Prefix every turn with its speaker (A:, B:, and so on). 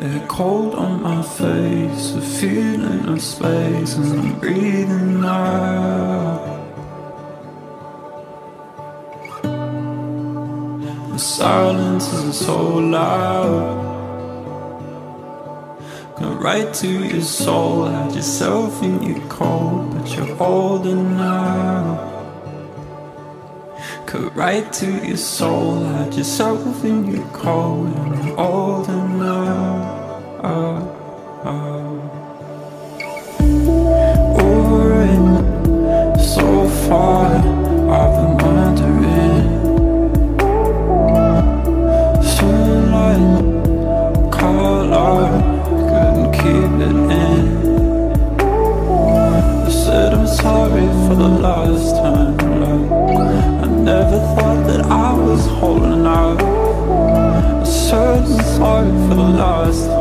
A: Air cold on my face, a feeling of space, and I'm breathing out. The silence is so loud. Go right to your soul, hide yourself in your cold, but you're holding out. Cut right to your soul, hide yourself in your cold. So far I've been color, couldn't keep it in I said I'm sorry for the last time I never thought that I was holding out I said I'm sorry for the last time